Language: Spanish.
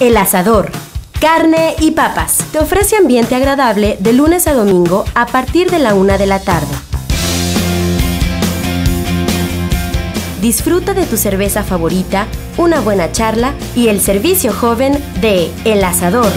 El Asador. Carne y papas. Te ofrece ambiente agradable de lunes a domingo a partir de la una de la tarde. Disfruta de tu cerveza favorita, una buena charla y el servicio joven de El Asador.